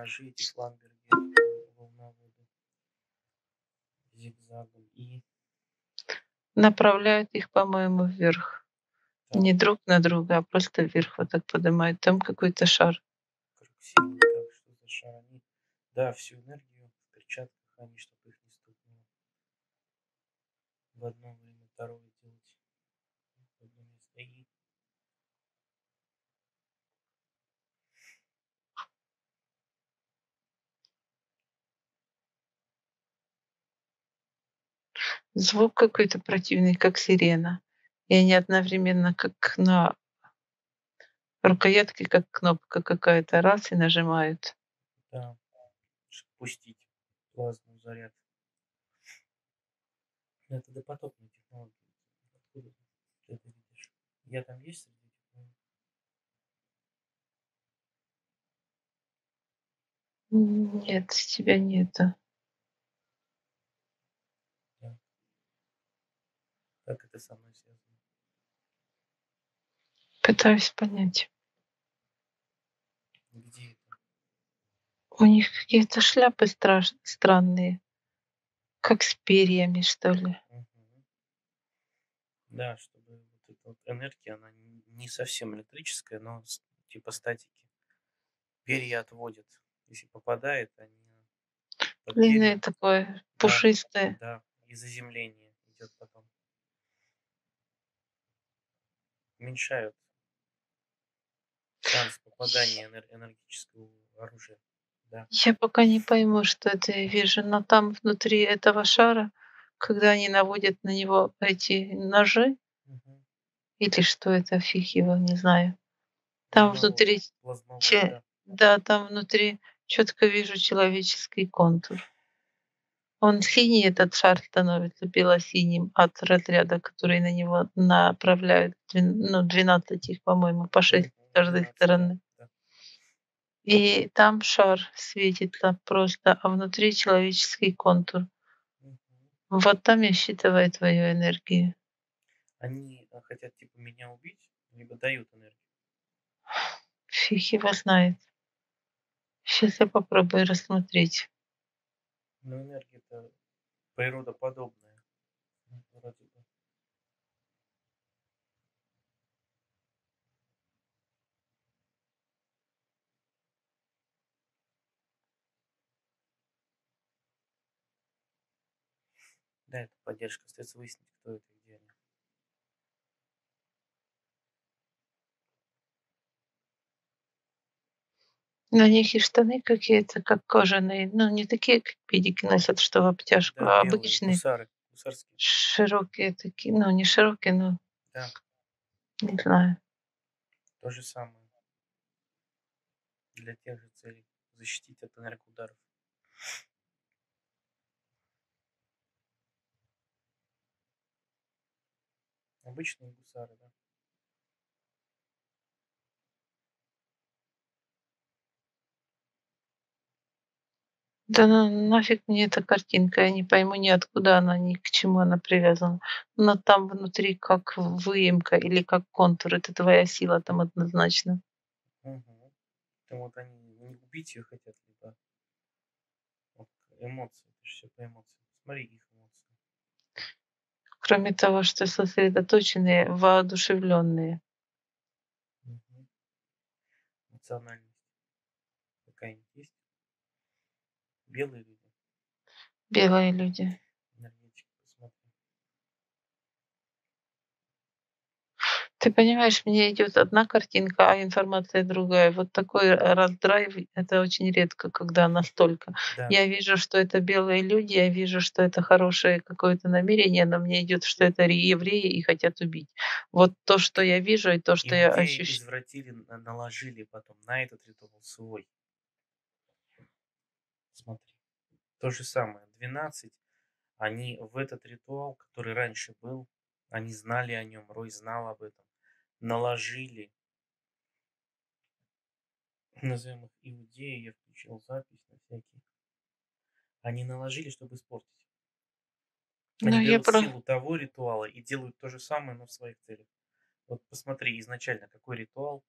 ножи, эти фламберги, э, волноводы, зигзагом и Направляют их, по-моему, вверх. так, Не друг на друга, а просто вверх вот так поднимают. Там какой-то шар. силы, так, что за шар они, да, всю энергию в перчатках они, чтобы их не стукнуло. В одно время второе делать. В одно место. И Звук какой-то противный, как сирена. И они одновременно как на рукоятке, как кнопка какая-то, раз и нажимают. да, чтобы пустить плазму заряд. Ну, Это допотопные технологии. Откуда ты это видишь? Я там есть среди? Нет, тебя нету. Как это со мной связано? Пытаюсь понять. Где это? У них какие-то шляпы страш... странные, как с перьями, что ли. Мгм. Да, чтобы вот эта вот энергия, она не совсем электрическая, но типа статики. Перья отводят. Если попадает, они перья. такое, Да, пушистое. да. И заземление идет потом. Уменьшают шанс попадания энер- энергетического оружия. Да. Я пока не пойму, что это я вижу, но там внутри этого шара, когда они наводят на него эти ножи, Мгм. или что это, фиг его, не знаю. Там Волновод, внутри, че- да. да, там внутри четко вижу человеческий контур. Он синий, этот шар становится бело-синим от разряда, который на него направляют, ну, 12 их, по-моему, по 6 с каждой 12, да, стороны. И там шар светится просто, а внутри человеческий контур. Вот там я считываю твою энергию. Они а, хотят типа меня убить, либо дают энергию. Фиг его знает. Сейчас я попробую рассмотреть. Но энергия-то природоподобная. Ну, Вроде бы. Да, это поддержка. Остается выяснить, кто это и где они. На них и штаны какие-то, как кожаные. Ну, не такие, как педики носят, что в обтяжку, Да, а белые обычные, гусары, гусарские. широкие такие. Ну, не широкие, но Да, не знаю. то же самое. Для тех же целей. Защитить от энергоударов. Обычные гусары, да. Да ну нафиг мне эта картинка, я не пойму ни откуда она, ни к чему она привязана. Но там внутри как выемка или как контур, это твоя сила там однозначно. Угу. Там вот они не убить ее хотят, либо вот эмоции. Это все по эмоциям. Смотри их эмоции. Кроме того, что сосредоточенные, воодушевленные. Мгм. Эмоциональность. Какая-нибудь есть? Белые люди. Белые люди. Ты понимаешь, мне идет одна картинка, а информация другая. Вот такой раздрайв, это очень редко, когда настолько. Да. Я вижу, что это белые люди, я вижу, что это хорошее какое-то намерение, но мне идет, что это ре- евреи и хотят убить. Вот то, что я вижу, и то, что я Иудеи ощущаю. извратили, на- наложили потом на этот ритуал свой. Смотри. То же самое. 12. Они в этот ритуал, который раньше был, они знали о нем, Рой знал об этом, наложили, назовем их иудеи, я включил запись на всякий. Они наложили, чтобы испортить. Они Ну, я берут про... силу того ритуала и делают то же самое, но в своих целях. Вот посмотри изначально, какой ритуал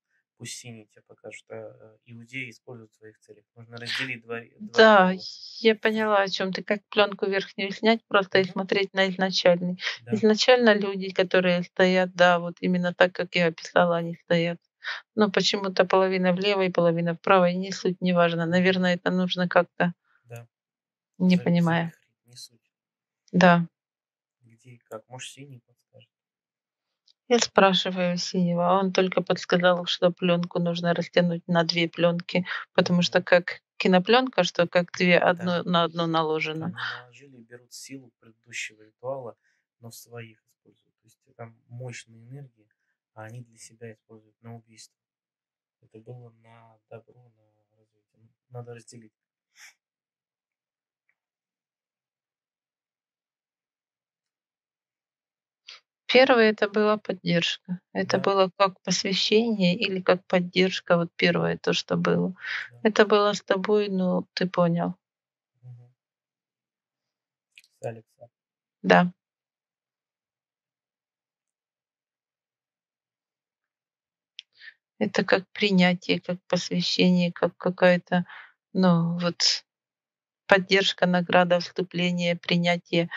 Тебе покажет, а э, иудеи используют в своих целях. Нужно разделить два, два Да, ритуала. я поняла, о чем ты. Как пленку верхнюю снять просто и смотреть на изначальный. Да, Изначально люди, которые стоят, да, вот именно так, как я описала, они стоят. Но почему-то половина влево и половина вправо, и не суть, неважно. Наверное, это нужно как-то, да. не За- понимаю. завихрить, не суть. Да. Где и как. Может, синий. Я спрашиваю синего, а он только подсказал, что пленку нужно растянуть на две пленки, потому что как кинопленка, что как две они, на одно наложено. они наложили и берут силу предыдущего ритуала, но в своих используют. То есть там мощные энергии, а они для себя используют на убийство. Это было на добро, на развитие. Надо разделить. Первое это была поддержка. Это Да, было как посвящение или как поддержка. Вот первое то, что было. да. Это было с тобой, ну, ты понял. Мгм. С Алекса. Да. Это как принятие, как посвящение, как какая-то, ну, вот поддержка, награда, вступление, принятие,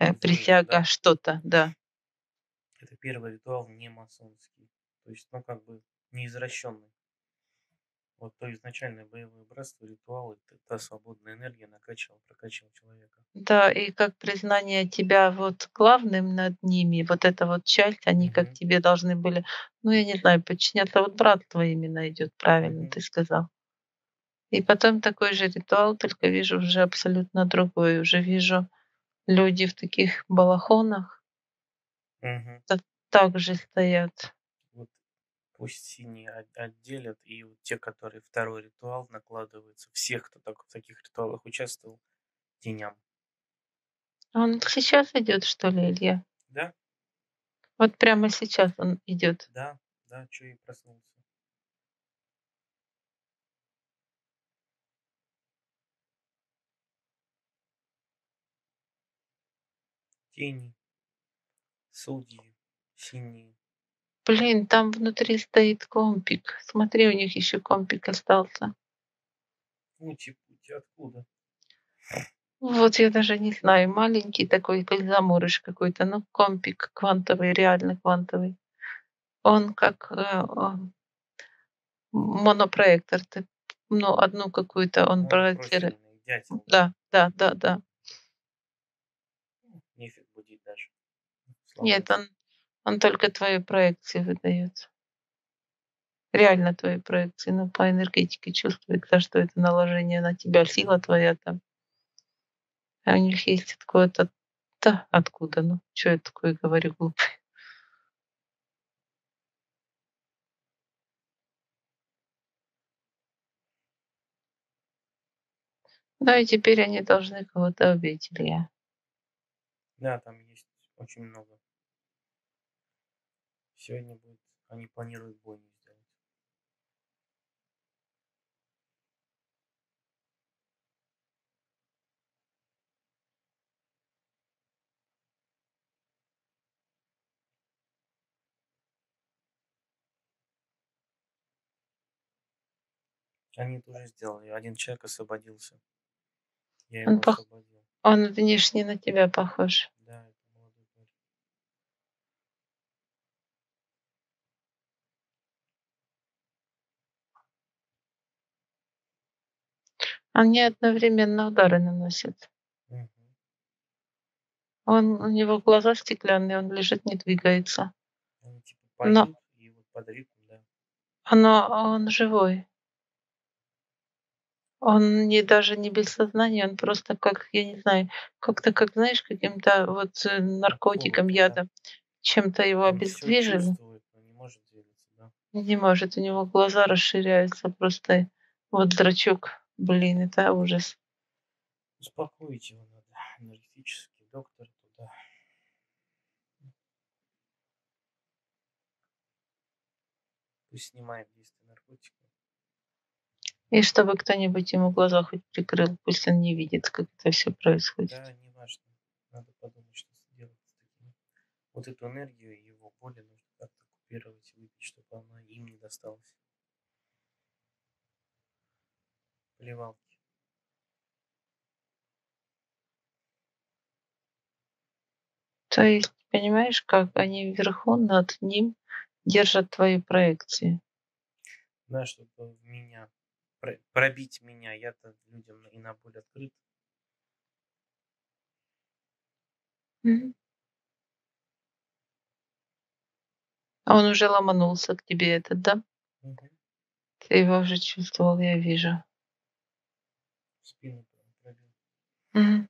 э, присяга, да. что-то, да. Первый ритуал не масонский. То есть, ну, как бы не извращенный. Вот то изначальное боевое братство, ритуалы, это та свободная энергия накачивала, прокачивала человека. Да, и как признание тебя вот главным над ними, вот эта вот часть, они как Мгм. тебе должны были, ну, я не знаю, подчиняться. Вот братство именно идет, правильно Мгм. ты сказал. И потом такой же ритуал, только вижу уже абсолютно другой. Уже вижу люди в таких балахонах Мгм. Та- также стоят. Вот пусть синие от- отделят, и вот те, которые второй ритуал накладываются, всех, кто так, в таких ритуалах участвовал, теням. Он сейчас идет, что ли, Илья? Да, Вот прямо сейчас он идет. да, да, что и проснулся. Тени, судьи, синие. Блин, там внутри стоит компик. Смотри, у них еще компик остался. Пути-пути, откуда? Вот я даже не знаю, маленький такой, как заморыш какой-то, ну, компик квантовый, реально квантовый. Он как э, монопроектор. Ты, ну, одну какую-то он проектирует. Да, да. да, да, Нефиг будить даже. Сломать. Нет, он, он только твою проекцию выдает. Реально твои проекции. Ну, по энергетике чувствуется, что это наложение на тебя, сила твоя там. А у них есть откуда-то... Да, откуда? Ну, что я такое говорю глупое? Да, и теперь они должны кого-то убить, Илья. Да, там есть очень много. Сегодня будет, они планируют бойню сделать. Они это уже сделали. Один человек освободился. Я Он его пох- освободил. Он внешне на тебя похож. Да, это молодой парень. Они одновременно удары наносят. Мгм. Он, у него глаза стеклянные, он лежит, не двигается. Они типа Но- и вот под ритм, да. Но он живой. Он не даже не без сознания, он просто как, я не знаю, как-то, как знаешь, каким-то вот э, наркотиком, Какого-то, да. ядом, чем-то его Он всё обездвижили. чувствует, но не может двигаться, да. Не может, у него глаза расширяются просто. Вот зрачок, блин, это ужас. Успокоить его надо. Энергетический доктор туда. Пусть снимает действие наркотика. И чтобы кто-нибудь ему глаза хоть прикрыл, пусть он не видит, как это все происходит. Да, не важно. Надо подумать, что сделать с таким. Вот эту энергию и его боли нужно как-то купировать и выпить, чтобы она им не досталась. Плевалки. То есть, понимаешь, как они вверху над ним держат твои проекции. Да, чтобы меня пробить меня. Я-то людям и на боль открыт. А он уже ломанулся к тебе, этот, да? Мгм. Ты его уже чувствовал, я вижу. Спину пробил. Мгм.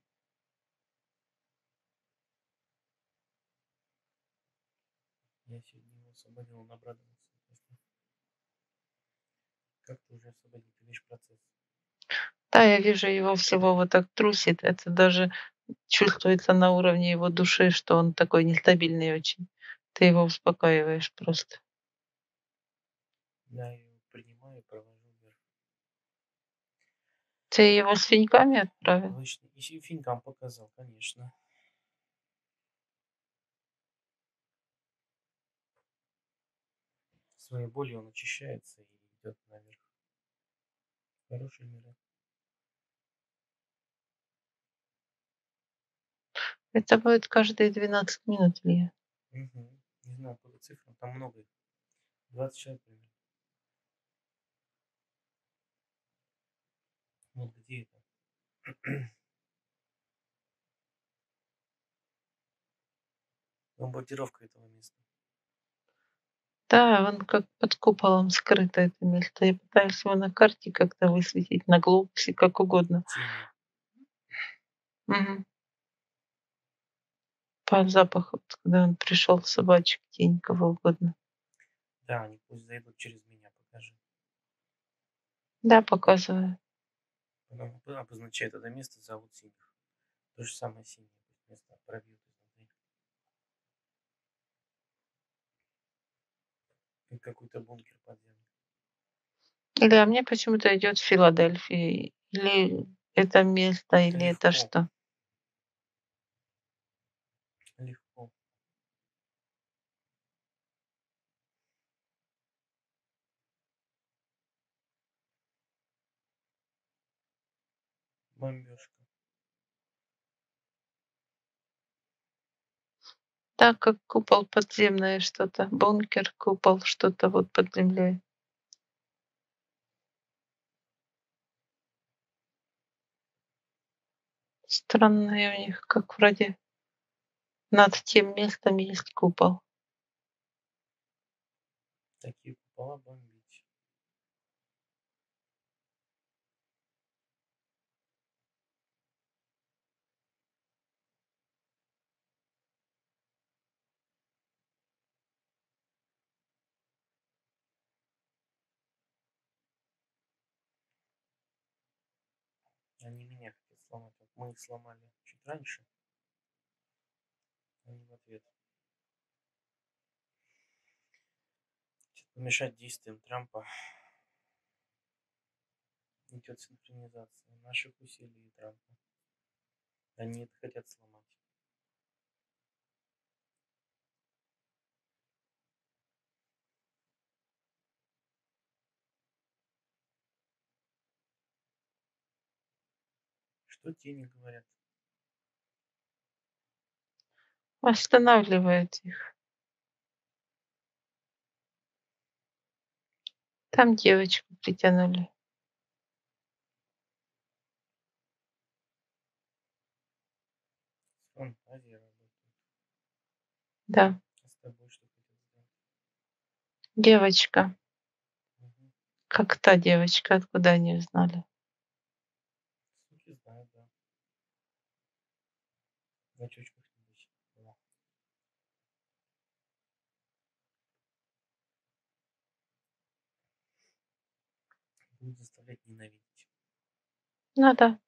Я сегодня его освободил, он обрадовался. Как ты уже освободил? Ты видишь процесс. Да, я вижу, его всего вот так трусит. Это даже чувствуется на уровне его души, что он такой нестабильный очень. Ты его успокаиваешь просто. Я его принимаю и провожу вверх. Ты его с финьками отправил? Обычно. И финкам показал, конечно. Своей болью он очищается и идет наверх. Хорошие миры. Это будет каждые 12 минут, Илья. Мгм. Не знаю, по цифрам. Там много их. 20 человек примерно. Вот где это? Бомбардировка этого места. Да, он как под куполом скрыто это место. Я пытаюсь его на карте как-то высветить, на глобусе, как угодно. Мгм. По запаху, когда он пришел, собачек, тень, кого угодно. Да, они пусть зайдут через меня, покажи. Да, показываю. Оп- обозначает это место, зовут синих. То же самое синее. Место пробьют изнутри. Как какой-то бункер подземный. Или а мне почему-то идет Филадельфия. Или это место, или это что? Бомбежка. Да, как купол подземное что-то. Бункер, купол, что-то вот под землей. Странные у них, как вроде над тем местом есть купол. Такие купола бомбить. Они меня хотят сломать. Вот мы их сломали чуть раньше. Они в ответ. Помешать действиям Трампа. Идет синхронизация наших усилий и Трампа. Они это хотят сломать. Что тени говорят? Останавливает их. Там девочку притянули. С фантазией работают. Да, А с тобой что девочка. Мгм. Как та девочка, откуда они узнали? Суки знают, да. В очочках небось была. Будут заставлять ненавидеть. Ну да.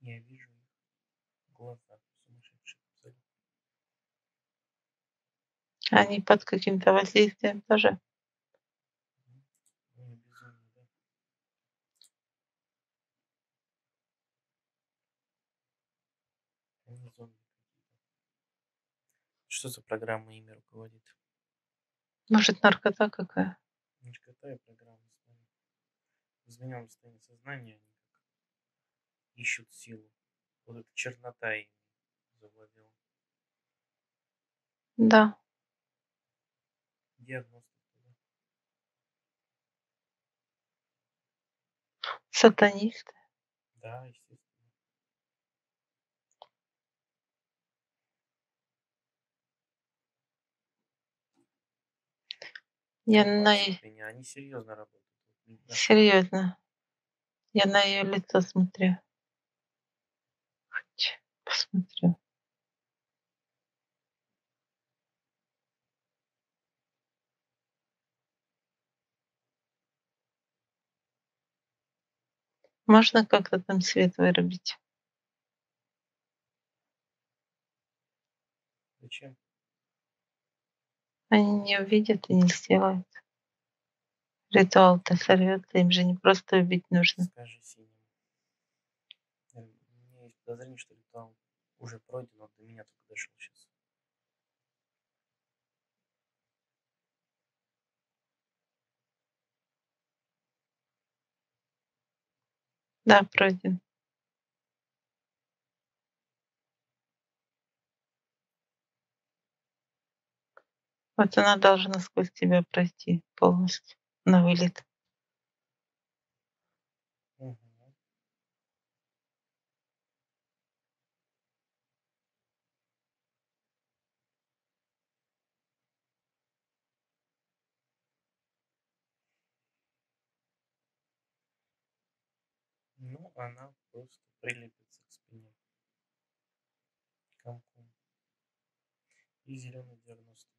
Я вижу их глаза сумасшедшие абсолютно. Они под каким-то воздействием тоже. Они безумные, да. Они зомби какие-то. Что за программа ими руководит? Может, наркота какая? Наркота и программа. В измененном состоянии сознания они как ищут силу. Вот эта чернота ими завладела. Да. Да. Сатанисты. Да, естественно. Я на... меня, они серьезно работают. Серьезно. Я на ее лицо смотрю. Хоть Посмотрю. Можно как-то там свет вырубить? Зачем? Они не увидят и не сделают. Ритуал-то сорвется, им же не просто убить нужно. Скажи синим. Э, У меня есть подозрение, что ритуал уже пройден, он до меня только дошел сейчас. Да, пройден. Вот она должна сквозь тебя пройти полностью на вылет. Ну, она просто прилепится к спине. Комком. И зеленый диагноз.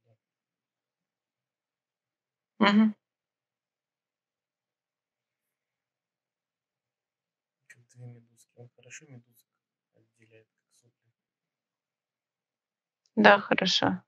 Мгм. Как две медузки. Он хорошо медузок отделяет, как сопли. Да, хорошо.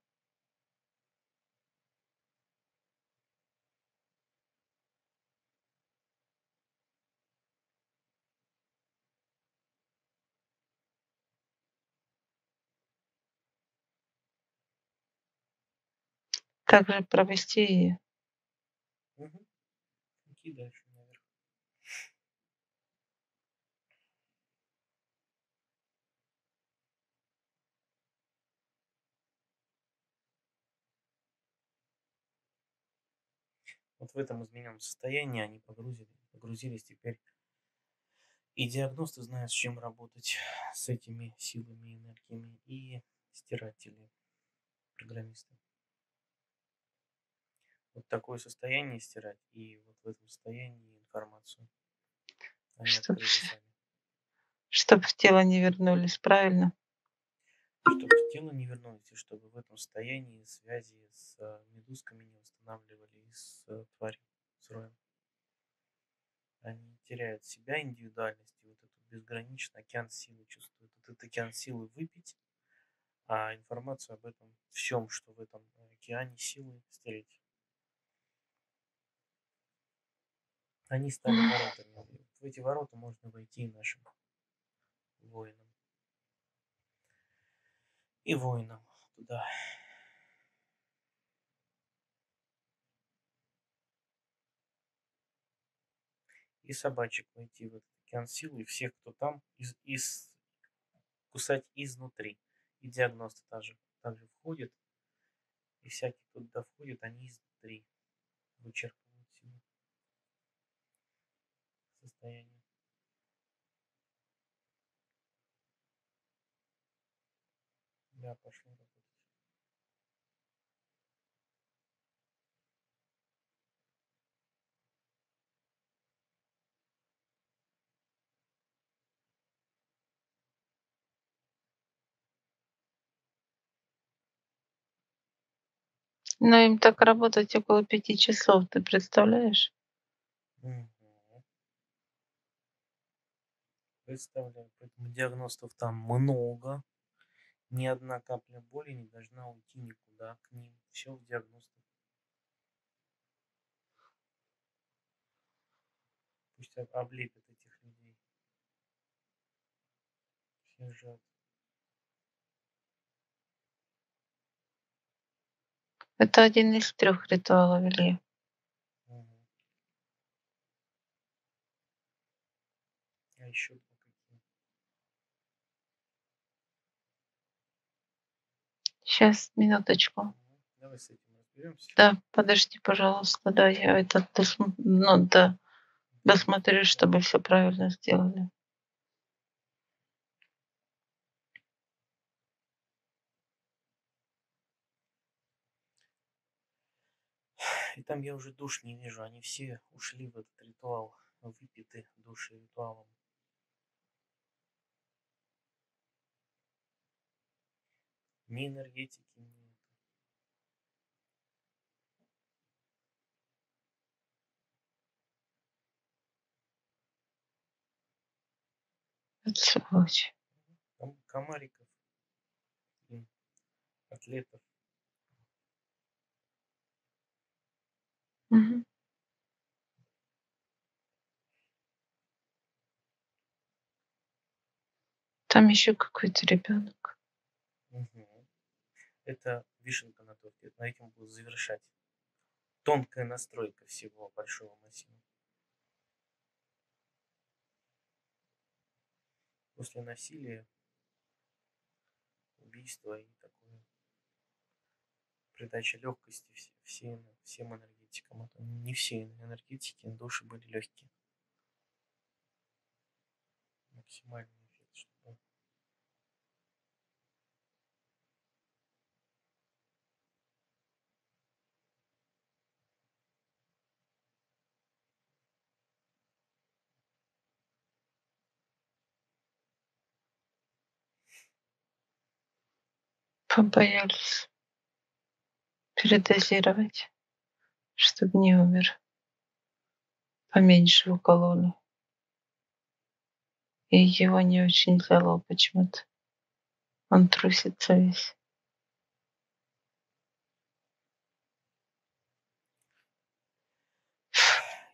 Также провести. Иди дальше наверх. Вот в этом измененном состоянии они погрузили, погрузились теперь. И диагносты знают, с чем работать, с этими силами, энергиями, и стиратели, программисты. Вот такое состояние стирать, и вот в этом состоянии информацию. Они Что открыли ж. сами. Чтоб в тело не вернулись, правильно? Чтобы в тело не вернулись, и чтобы в этом состоянии связи с э, медузками не восстанавливали и с э, тварью, с роем. Они теряют себя, индивидуальность, и вот эту безграничный океан силы чувствуют. Этот океан силы выпить, а информацию об этом всем, что в этом океане силы, стереть. Они стали воротами. В эти ворота можно войти и нашим воинам. И воинам туда. И собачек войти в этот океан силы, и всех, кто там, из, из, кусать изнутри. И диагносты также, также входят. И всякий, кто туда входит, они изнутри вычерпывают силу. Состояние. Да, пошло работать. Но им так работать около пяти часов, ты представляешь? Мгм. Представляю, поэтому диагностов там много. Ни одна капля боли не должна уйти никуда к ним. Все в диагностах. Пусть об- облепят этих людей. Все ждут. Это один из трех ритуалов Илья. Мгм. А еще какие? Сейчас, минуточку. Давай с этим разберемся. Да, подожди, пожалуйста, да, я это досм... ну, да, досмотрю, чтобы все правильно сделали. И там я уже душ не вижу, они все ушли в этот ритуал, выпиты души ритуалом. Ни энергетики, ни сволочь. Ком- комариков, и котлетов. Мгм. Там еще какой-то ребенок. Это вишенка на торте. На этим буду завершать. Тонкая настройка всего большого массива. После насилия, убийства и такое придача легкости все- всем, всем энергетикам. Это не все энергетики, души были легкие. Максимальный эффект, чтобы Побоялись передозировать, чтобы не умер. Поменьше укололи. И его не очень взяло почему-то. Он трусится весь.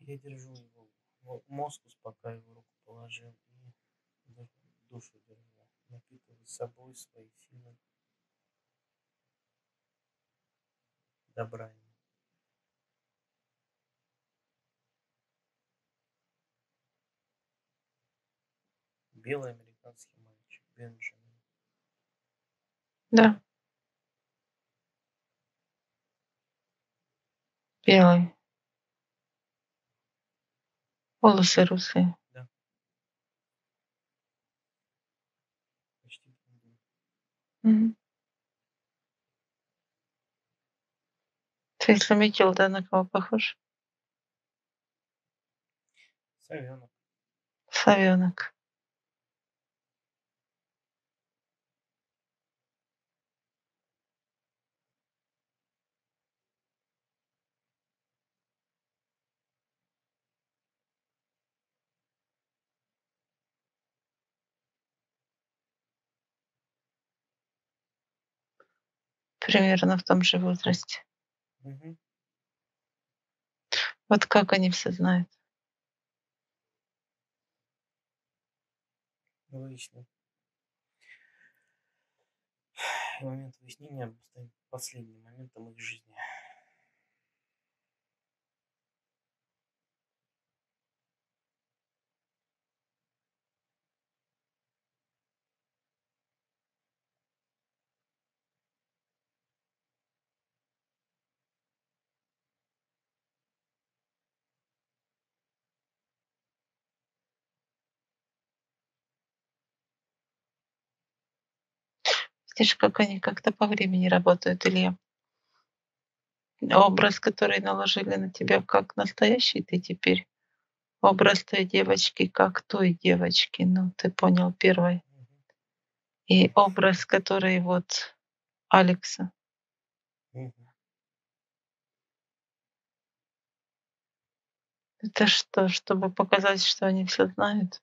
Я держу его, мо- мозг успокаиваю, руку положил и ду- душу держу. Напитываю собой свои силы. Добра ему. Белый американский мальчик, Бенджамин. Да. Белый. Волосы русые. Почти блондин. Ты заметил, да, на кого похож? Совенок. Совенок. Примерно в том же возрасте. Мгм. Вот как они все знают. Выяснил. И момент выяснения станет последним моментом их жизни. Видишь, как они как-то по времени работают, Илья. Образ, который наложили на тебя как настоящий, ты теперь образ той девочки, как той девочки, ну, ты понял, первой. И образ, который вот Алекса. Это что, чтобы показать, что они все знают?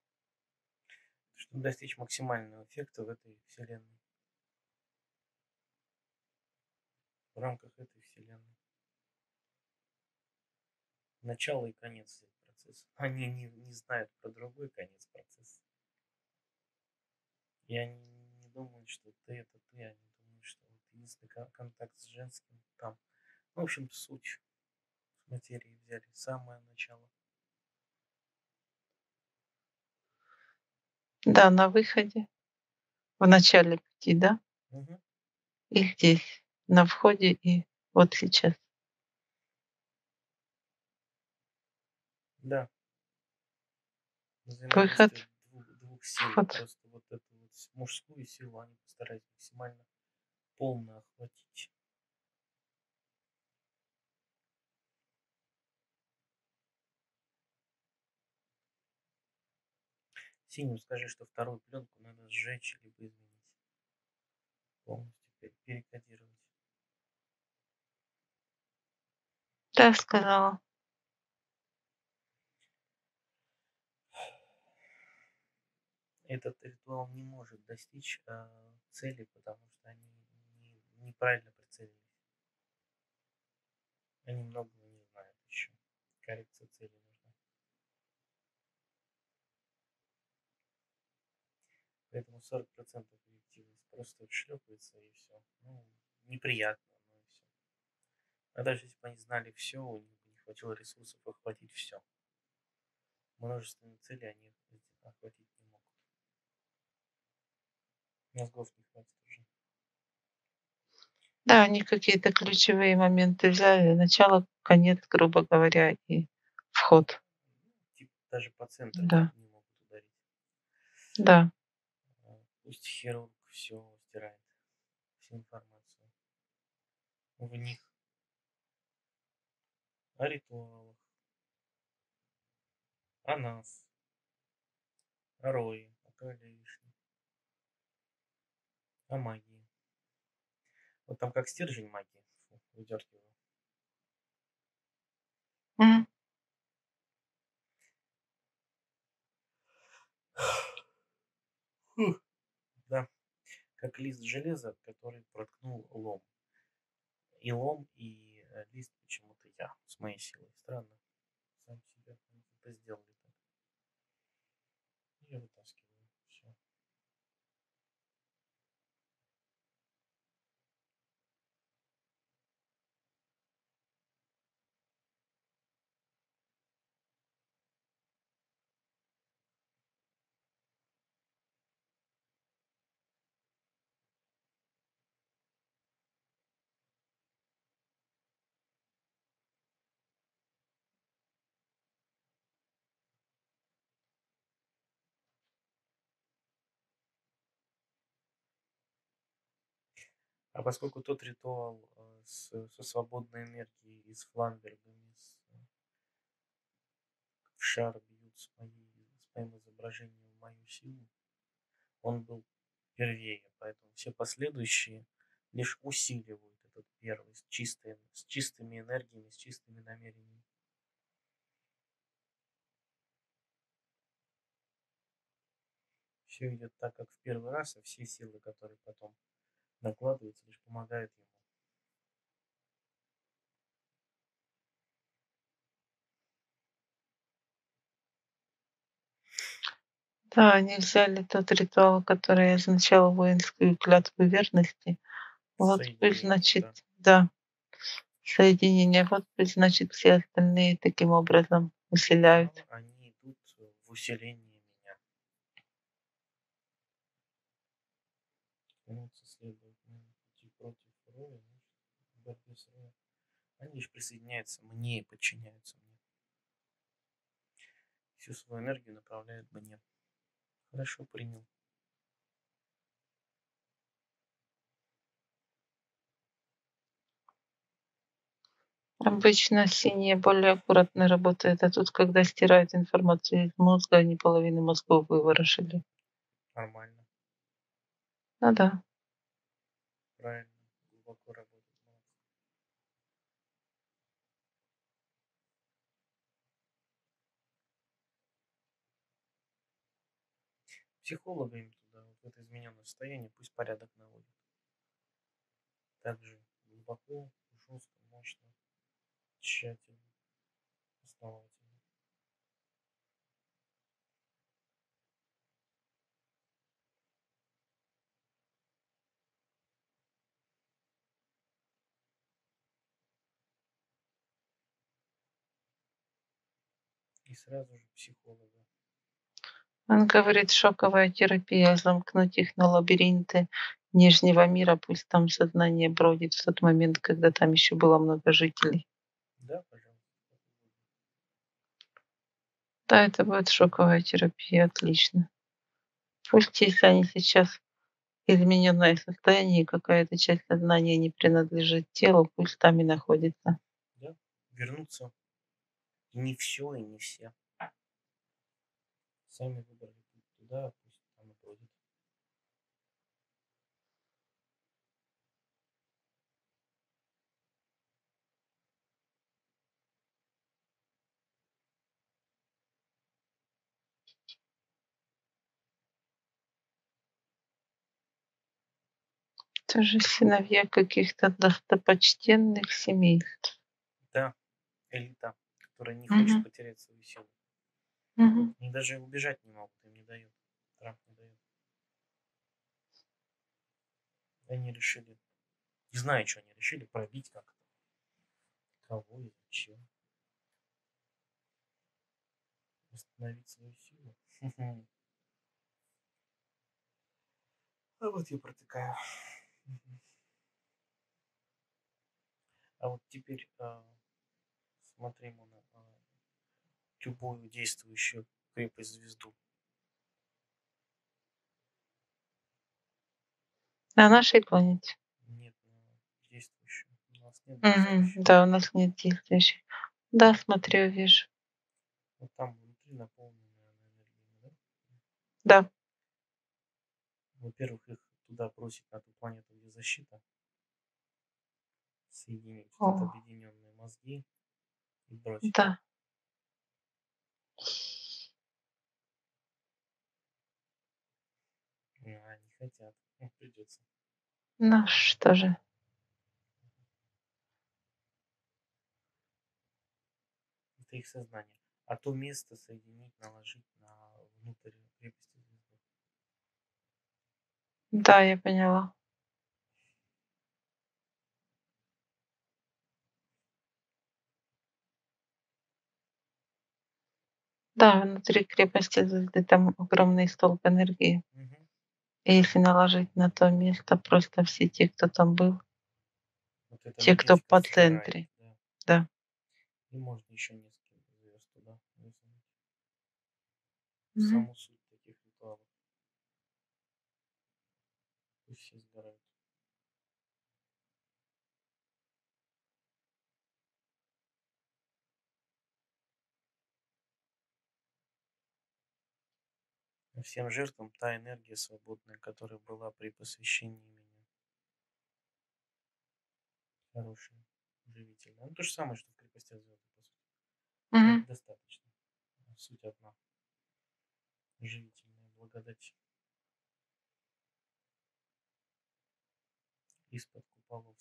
Чтобы достичь максимального эффекта в этой вселенной. В рамках этой вселенной. Начало и конец процесса. Они не, не знают про другой конец процесса. И они не думают, что ты это ты, они думают, что вот единственный кон- контакт с женским там В общем, суть материи взяли самое начало. Да, на выходе. В начале пути, да? Угу. И здесь, на входе, и вот сейчас. Да. Выход. Двух, двух сил. Вход. Просто вот эту вот мужскую силу они постарались максимально полно охватить. Синим скажи, что вторую пленку надо сжечь либо изменить. Полностью пе- перекодировать. Да, сказала. Этот ритуал не может достичь а, цели, потому что они не- неправильно прицелились. Они многого не знают еще. Коррекция цели нужна. Поэтому 40% эффективность просто шлепается и все. Ну, неприятно. А даже если бы они знали все, у них бы не хватило ресурсов охватить все. Множественные цели они охватить не могут. Мозгов не хватит уже. Да, они какие-то ключевые моменты взяли. Начало, конец, грубо говоря, и вход. Типа даже по центру Да. не могут ударить. Да. А, Пусть хирург все стирает, всю информацию. В них. О ритуалах. О нас. О Рое. О короле вишне. О магии. Вот там как стержень магии фу, выдергиваю. Фух. Да. Как лист железа, который проткнул лом. И лом, и э, лист почему-то я с моей силой. Странно. Сам себя сделали так. Я вытаскиваю. Все. А поскольку тот ритуал э, с, со свободной энергией и с фламбергами, с, э, в шар бьют с, моей, с моим изображением в мою силу, он был первее, поэтому все последующие лишь усиливают этот первый с, чистой, с чистыми энергиями, с чистыми намерениями. Все идет так, как в первый раз, а все силы, которые потом накладываются, лишь помогают ему. Да, они взяли тот ритуал, который означал воинскую клятву верности. Вот пусть, значит, да. да, соединение. Вот пусть, значит, все остальные таким образом усиляют. Они идут в усиление меня. Вернуться следует на пути против Роя, значит, в борьбе с Роем. Они лишь присоединяются мне и подчиняются мне. Всю свою энергию направляют мне. Хорошо, принял. Обычно синие более аккуратно работают, а тут, когда стирают информацию из мозга, они половину мозгов выворошили. Нормально. Ну да. Правильно. психолога им туда, вот в это измененное состояние, пусть порядок наводит. Также глубоко, жестко, мощно, тщательно, основательно. И сразу же психолог он говорит, шоковая терапия, замкнуть их на лабиринты Нижнего мира, пусть там сознание бродит в тот момент, когда там еще было много жителей. Да, пожалуйста. Да, это будет шоковая терапия, отлично. Пусть если они сейчас измененное состояние, и какая-то часть сознания не принадлежит телу, пусть там и находится. Да, вернуться. Не все и не все. Сами выбрали путь туда, пусть там и бродят. Тоже сыновья каких-то достопочтенных семейств. Да, элита, которая не Мгм. хочет потерять свою силу. Мгм. Они даже убежать не могут, им не дают. Трамп не дает. Они решили, не знаю, что они решили, пробить как-то. Кого и зачем. Восстановить свою силу. А вот я протыкаю. А вот теперь а, смотрим на а, любую действующую крепость звезду. На нашей планете. Нет, на действующую. У нас нет действующей. Да, у нас нет действующих. Да, смотрю, вижу. Вот там внутри наполненная она энергиями, да? Да. Во-первых, их туда бросить на ту планету, где защита. Соединить О. объединенные мозги и бросить. Да. А, не хотят. Ну, придется. Ну что же. Это их сознание. А то место соединить, наложить на внутрь крепости звезды. Да, я поняла. Да, внутри крепости звезды там огромный столб энергии. Мгм. И если наложить на то место просто все те, кто там был, Вот эта те, кто по сгорает, центре. Да. Да. И можно еще несколько звезд туда высунуть. Мгм. Саму суть таких ритуалов. Пусть все сгорают. А Всем жертвам та энергия свободная, которая была при посвящении меня. Хорошая, живительная. Ну, то же самое, что в крепостях звезды, по сути. Это достаточно. Суть одна. Живительная благодать. Из-под куполов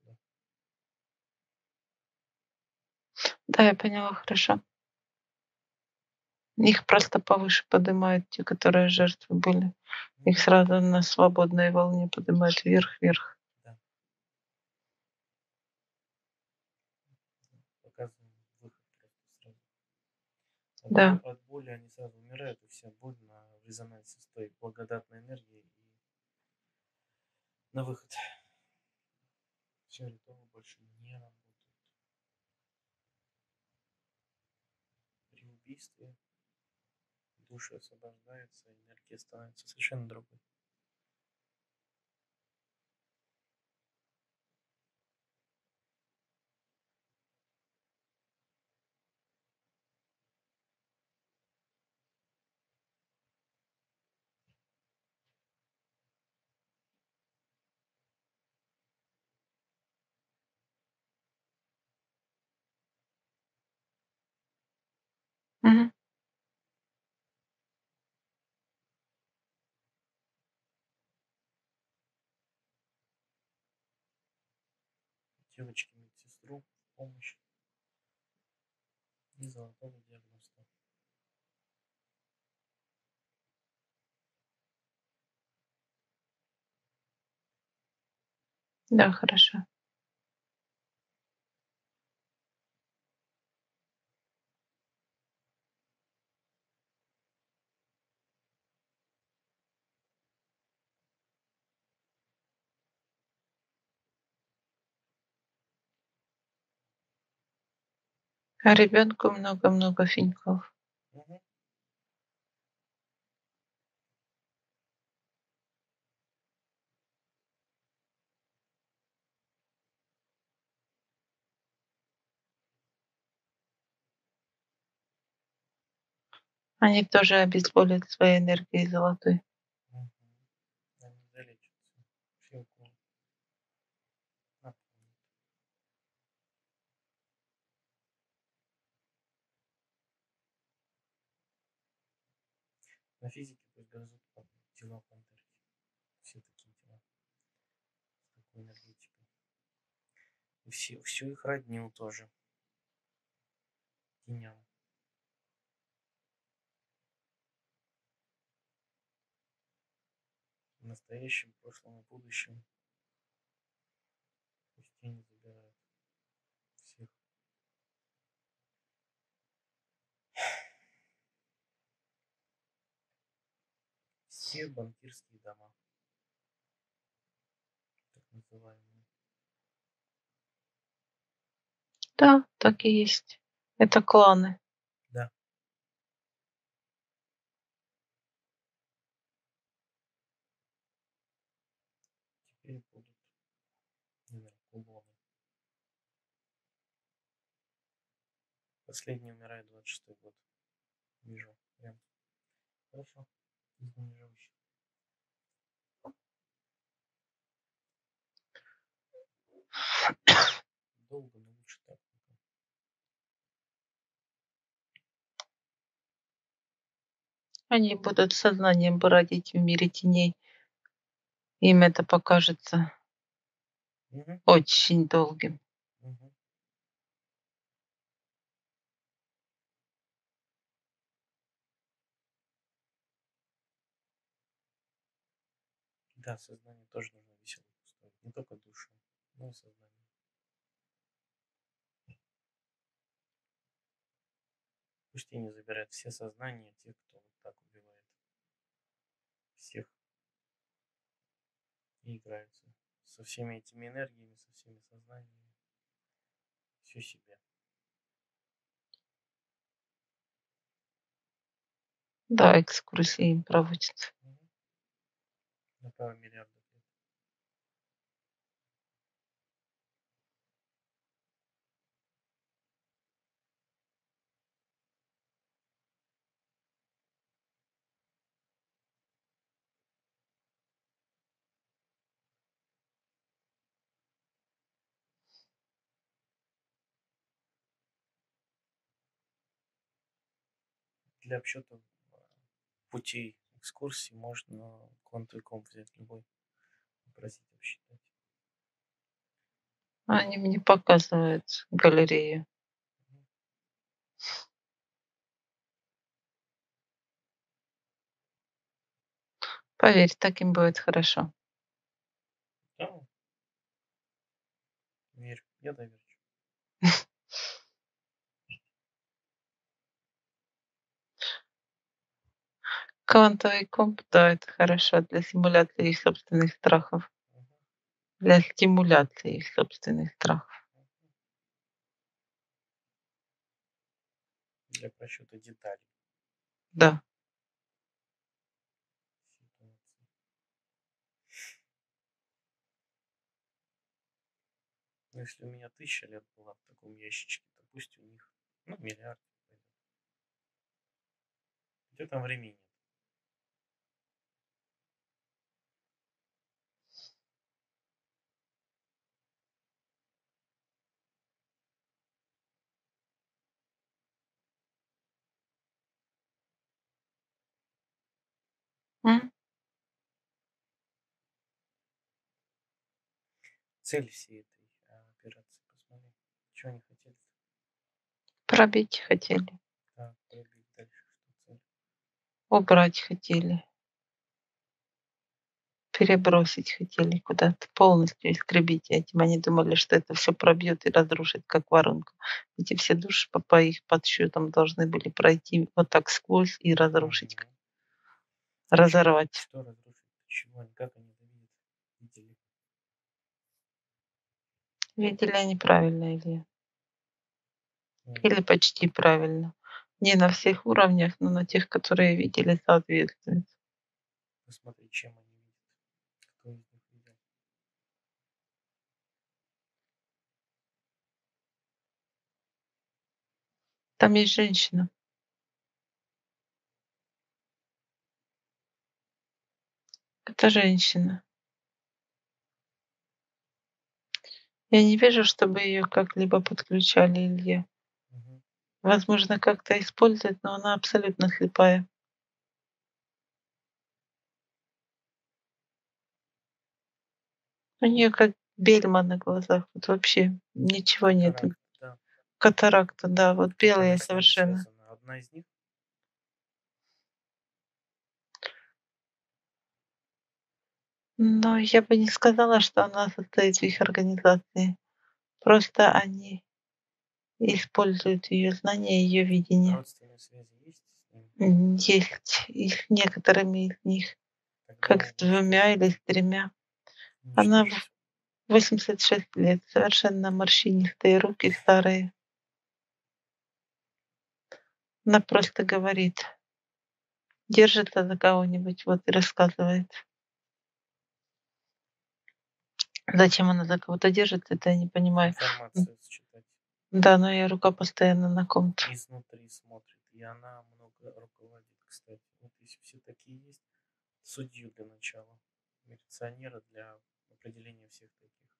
туда. Да, я поняла, хорошо. Их просто повыше поднимают, те, которые жертвы были. Их сразу на свободной волне поднимают вверх-вверх. Да. от боли они сразу умирают, и вся боль на резонансе с той благодатной энергией и на выход. Все, ритуалы больше не работают. При убийстве души освобождаются, энергия становится совершенно другой. Мгм. Девочки медсестру в помощь и золотого диагноста. Да, хорошо. А ребенку много-много финьков. Они тоже обезболят своей энергией золотой. Мгм. Они залечатся. Все уколы. Наполнят. На физике пусть грызут тела по Антарктике. Все такие тела. С такой энергетикой. И все, всю их родню тоже. Теням. В настоящем, прошлом и будущем. Пусть тени забирают. Всех. Все банкирские дома. Так называемые. Да, так и есть. Это кланы. Да. Теперь будут, кулоны. Последний умирает 26 год. Вижу. Прям. Хорошо. Из Долго, но лучше так. Они будут сознанием бродить в мире теней. Им это покажется Мгм, очень долгим. мгм. Да, сознание тоже нужно весело устроить. Не только и сознание. Пусть тени забирают все сознания тех, кто вот так убивает. Всех. И играются со всеми этими энергиями, со всеми сознаниями. Все себе. Да, экскурсии им проводятся. Мгм. На пару миллиардов Для обсчета а, путей экскурсии можно квантовиком взять любой. Попросить обсчитать. Они мне показывают галерею. Поверь, так им будет хорошо. Да. Верю. Я доверчив. Квантовый комп, да, это хорошо для симуляции их собственных страхов. Для стимуляции их собственных страхов. Для просчета деталей Да. Но если у меня тысяча лет была в таком ящичке, то пусть у них, ну, миллиард. Где там времени М? Цель всей этой а, операции, посмотри. Чего они хотели? Пробить хотели. Так, пробить дальше, что цель. Убрать хотели. Перебросить хотели куда-то. Полностью искребить этим. Они думали, что это все пробьет и разрушит, как воронку. Эти все души по, по их подсчетам должны были пройти вот так сквозь и разрушить. Разорвать. Что разрушить? Чего они? Как они? Видели? Видели они правильно, Илья? Или почти правильно. Не на всех уровнях, но на тех, которые видели, соответствует. Посмотри, чем они видят. Кто из них видел. Там есть женщина. Это женщина. Я не вижу, чтобы ее как-либо подключали Илье. Мгм. Возможно, как-то используют, но она абсолютно слепая. У нее как бельма на глазах. Вот вообще ничего нет. Катаракта, да. Катаракта, да, вот белая совершенно. Одна из них? Но я бы не сказала, что она состоит в их организации. Просто они используют ее знания, ее видение. Есть их некоторыми из них, как с двумя или с тремя. Она в- уничтожить. 86 лет, совершенно морщинистые руки, старые. Она просто говорит, держится за кого-нибудь, вот и рассказывает. Зачем она за кого-то держится, это я не понимаю. Информацию считать. Да, но ее рука постоянно на ком-то. Изнутри смотрит. И она много руководит, кстати. Вот если все такие есть, судью для начала. Милиционера для определения всех таких.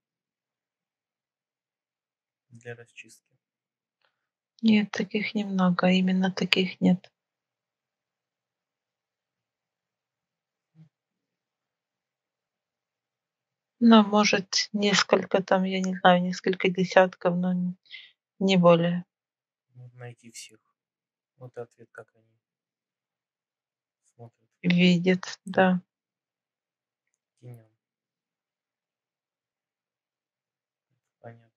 Для расчистки. Нет, таких немного, именно таких нет. Ну, может, несколько там, я не знаю, несколько десятков, но н- не более. Вот найти всех. Вот ответ, как они смотрят Видит, да. теням. Понятно.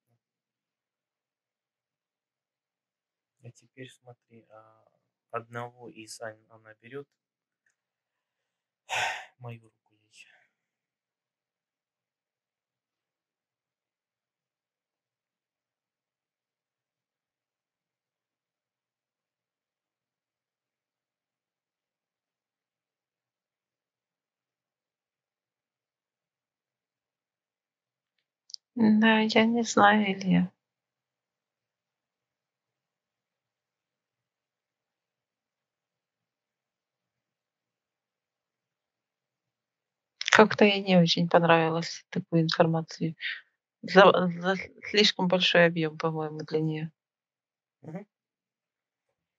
А теперь смотри, а, одного из Ань- она берет мою руку ей. Да, я не знаю, Илья. Как-то ей не очень понравилось такую информацию. За, за слишком большой объем, по-моему, для нее. Мгм.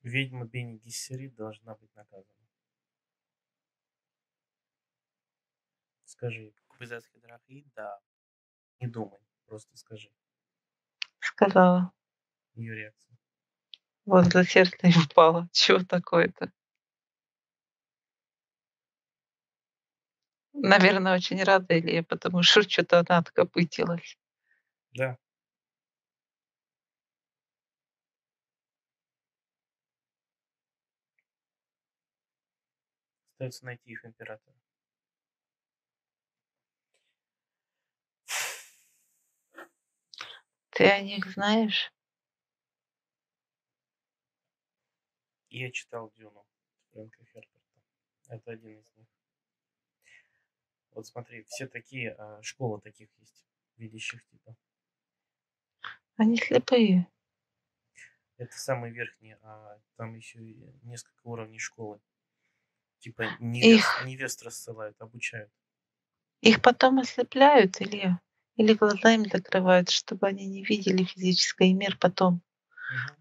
Ведьма Бени Гессерит должна быть наказана. Скажи, Кубизацкий Драхи, да. Не думай, просто скажи. Сказала. Ее реакция. Вот за сердце и упало. Чего такое-то? Наверное, очень рада Илье, потому что что-то она откопытилась. Да. Остается найти их императора. Ты о них знаешь? Я читал Дюну Фрэнка Херберта. Это один из них. Вот смотри, все такие, а, школы таких есть, видящих типа. Они слепые. Это самый верхний, а там еще несколько уровней школы. Типа невест, невест рассылают, обучают. Их потом ослепляют или, или глаза им закрывают, чтобы они не видели физический мир потом.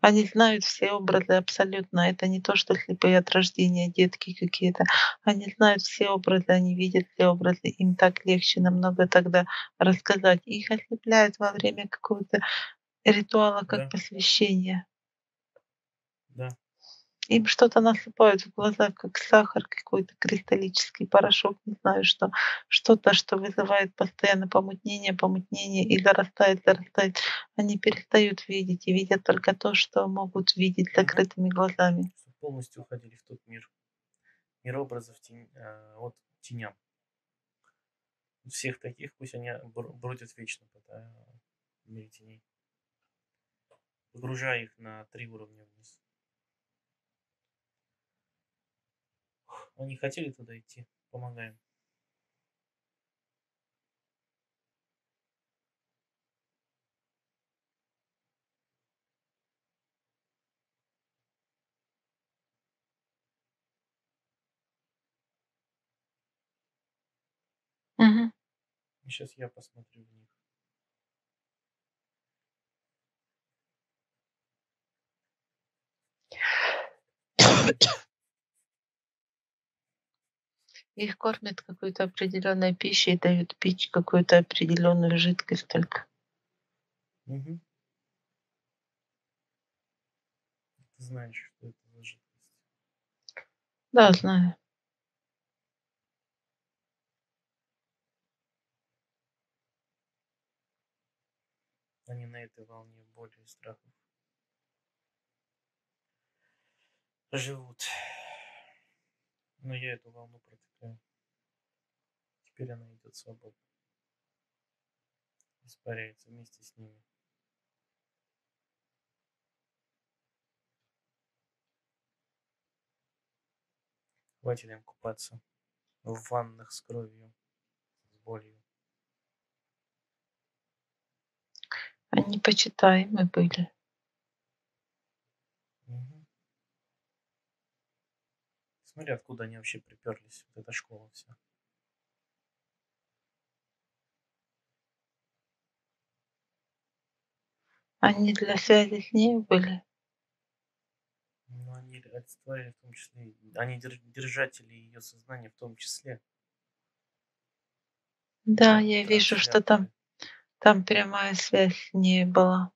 Они знают все образы абсолютно. Это не то, что слепые от рождения детки какие-то. Они знают все образы, они видят все образы. Им так легче намного тогда рассказать. Их ослепляют во время какого-то ритуала, как Да. посвящения. Да. Им что-то насыпают в глаза, как сахар какой-то, кристаллический порошок, не знаю что. Что-то, что вызывает постоянно помутнение, помутнение и зарастает, зарастает. Они перестают видеть и видят только то, что могут видеть закрытыми глазами. Полностью уходили в тот мир. Мир образов тень, а, от теням. Всех таких пусть они бр- бродят вечно по в мире теней. погружая их на три уровня вниз. Они хотели туда идти. Помогаем. Мгм. Сейчас я посмотрю в них. Их кормят какой-то определенной пищей, дают пить какую-то определенную жидкость только. Мгм. Ты знаешь, что это за жидкость. Да, знаю. Они на этой волне боли и страхов живут. Но я эту волну протыкаю. Теперь она идет свободно. Испаряется вместе с ними. Хватит им купаться в ваннах с кровью, с болью. Они почитаемы были. Смотри, откуда они вообще приперлись. Вот эта школа вся. Они для связи с ней были. Ну, они олицетворяли в том числе, они дер- держатели ее сознания в том числе. Да, тран- я вижу, что там, там прямая связь с ней была.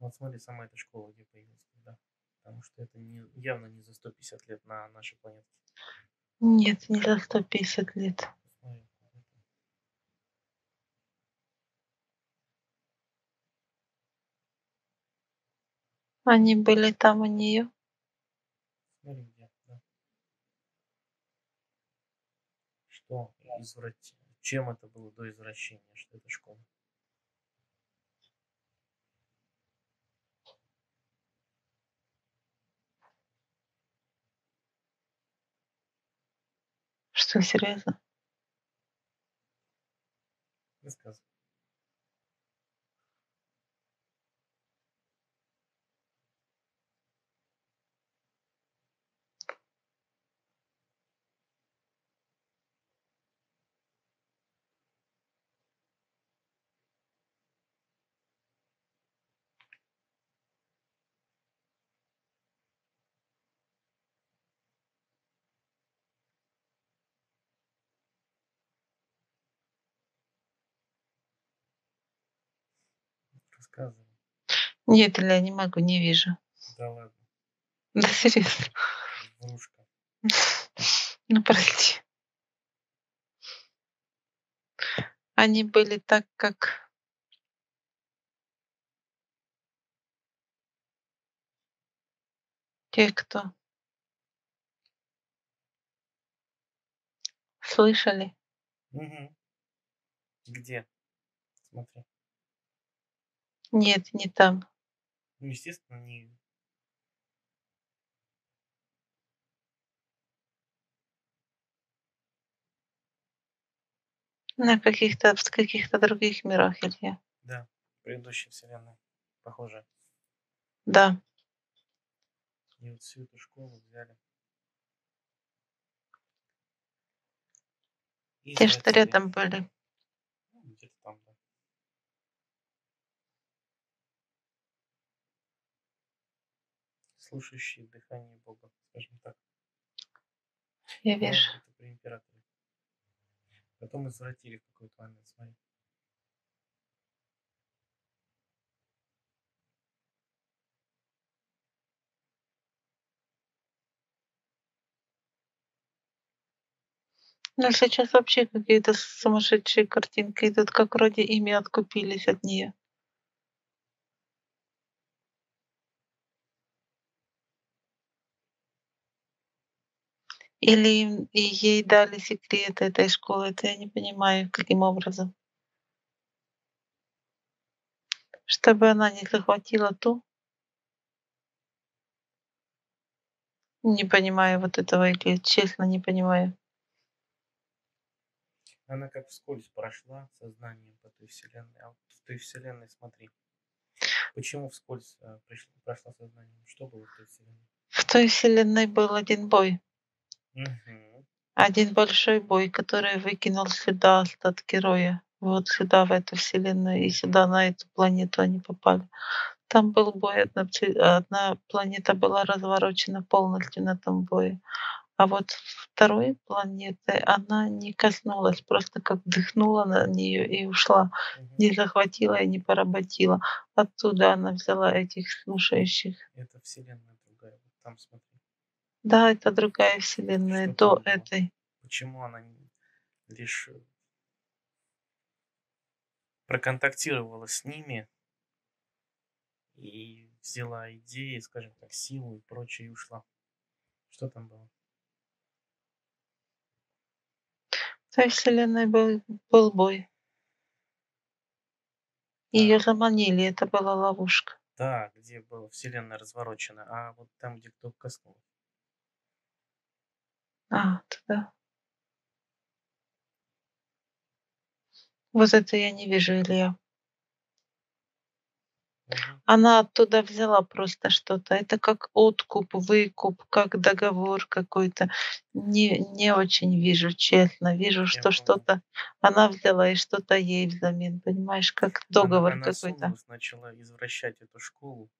Вот смотри, сама эта школа где появилась когда. Потому что это не, явно не за 150 лет на нашей планете. Нет, не за 150 лет. Посмотри, откуда это. Они были там у нее. Что изврати... Чем это было до извращения, что это школа? Что, серьезно? Рассказывай. Рассказывай. Нет, Илья, не могу, не вижу. Да ладно. Да серьезно. Врушка. Ну, прости. Они были так, как те, кто слышали. Мгм. Где? Смотри. Нет, не там. Ну, естественно, не... На каких-то, в каких-то других мирах, Илья. Да, предыдущая вселенная. Похоже. Да. И вот всю эту школу взяли. И Те, что рядом были. Ну, Где-то там, да. Слушающие дыхание Бога, скажем так. Я Ну, вижу. это при императоре. Потом извратили в какой-то момент, смотри. Но сейчас вообще какие-то сумасшедшие картинки идут, как вроде ими откупились от нее. Или ей дали секрет этой школы, это я не понимаю, каким образом. Чтобы она не захватила ту? Не понимаю вот этого, или честно не понимаю. Она как вскользь прошла сознанием по той вселенной. А вот в той вселенной, смотри, почему вскользь пришла, прошла сознанием? Что было в той вселенной? В той вселенной был один бой. Угу. Один большой бой, который выкинул сюда остатки роя. Вот сюда, в эту вселенную, и сюда, на эту планету они попали. Там был бой, одна, одна планета была разворочена полностью на том бое. А вот второй планеты она не коснулась, просто как дыхнула на нее и ушла. Угу. Не захватила и не поработила. Оттуда она взяла этих слушающих. Это вселенная другая. Вот там смотри. Да, это другая вселенная, Что до было? этой. Почему она лишь э, проконтактировала с ними и взяла идеи, скажем так, силу и прочее и ушла? Что там было? Той вселенной был, был бой. Ее заманили, это была ловушка. Да, где была вселенная разворочена, а вот там, где кто коснулся. А, туда. Вот это я не вижу, Илья. Она оттуда взяла просто что-то. Это как откуп, выкуп, как договор какой-то. Не, не очень вижу, честно. Вижу, что понял. что-то она взяла и что-то ей взамен. Понимаешь, как Она, договор она какой-то. сунулась, начала извращать эту школу,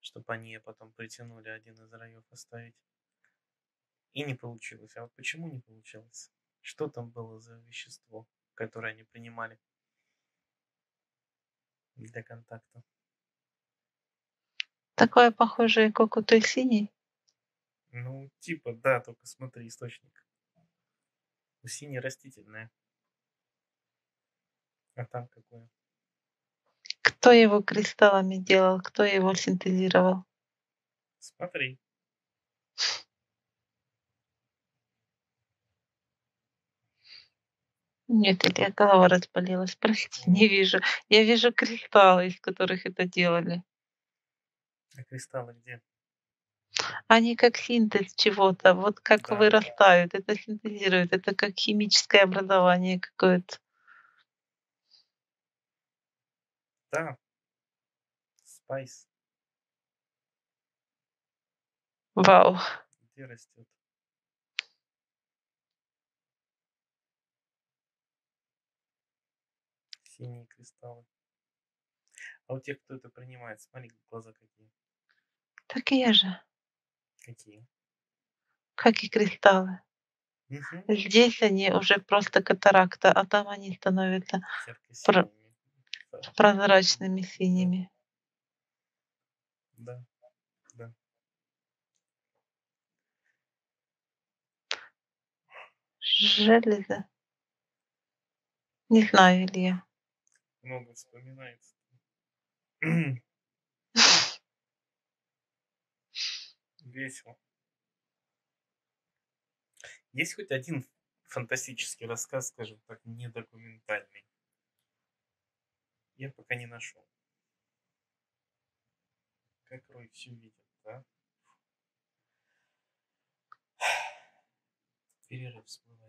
чтобы они ее потом притянули один из раев оставить. И не получилось. А вот почему не получилось? Что там было за вещество, которое они принимали для контакта? Такое похожее, как у той синей. Ну, типа, да, только смотри, источник. У синей растительное. А там какое? Кто его кристаллами делал, кто его синтезировал? Смотри. Нет, Илья, голова разболелась. Прости, не вижу. Я вижу кристаллы, из которых это делали. А кристаллы где? Они как синтез чего-то, вот как Да. вырастают, это синтезируют, это как химическое образование какое-то. Да. Спайс. Вау. Где растет? Синие кристаллы. А у тех, кто это принимает, смотри, глаза какие. Такие же, Какие? как и кристаллы. Угу. Здесь они уже просто катаракта, а там они становятся Про- прозрачными синими. Да. Да. Железо. Не знаю, Илья. Много вспоминается. Весело. Есть хоть один фантастический рассказ, скажем так, не документальный? Я пока не нашел. Как Рой все видит, да? Перерыв всплывай.